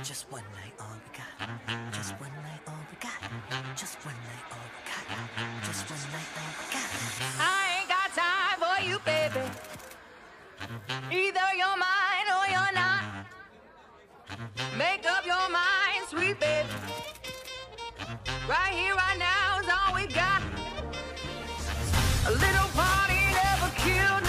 Mm-hmm. Just one night, all we got. Just one night, all we got. Just one night, all we got. Just one night, all we got. Mm-hmm. I ain't got time for you, baby. Either you're mine or you're not. Make up your mind, sweet baby. Right here, right now is all we got. A little party never killed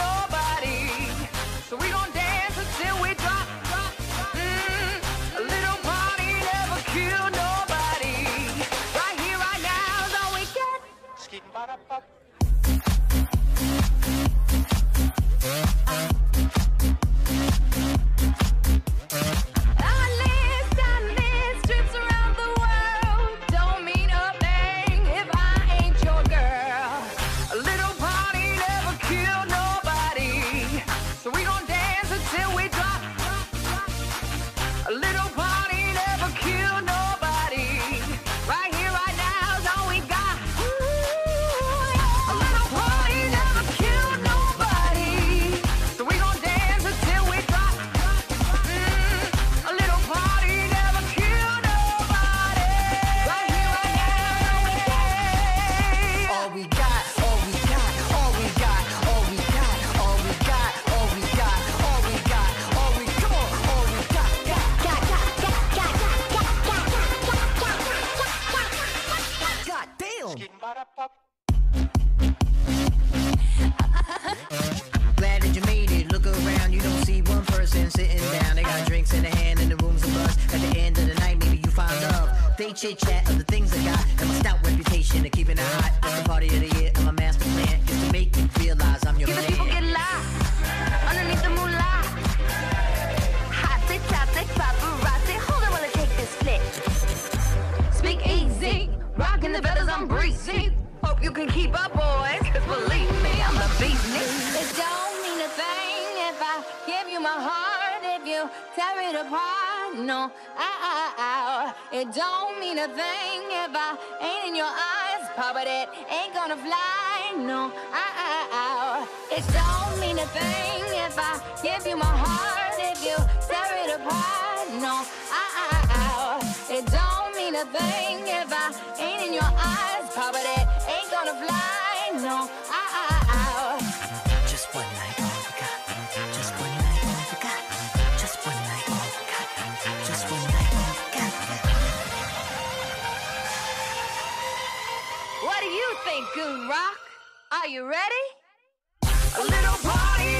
till we drop. Glad that you made it. Look around, you don't see one person sitting down. They got drinks in their hand and the room's a buzz. At the end of the night, maybe you find love. They chit chat of the things I got and my stout reputation of keeping it hot. It's the party of the year and my master plan is to make you realize I'm your Give the people man. I'm breezy. Hope you can keep up, boys, cause believe me, I'm the beast. It don't mean a thing if I give you my heart, if you tear it apart. No, ow, ow, ow. It don't mean a thing if I ain't in your eyes, but it ain't gonna fly. No, ow. It don't mean a thing if I give you my a thing if I ain't in your eyes, but it ain't gonna fly. No, ow, ow, ow. Just one night, all we got. Just one night, all we got. Just one night, all we got. Just one night, all we got. What do you think, GoonRock? Are you ready? A little party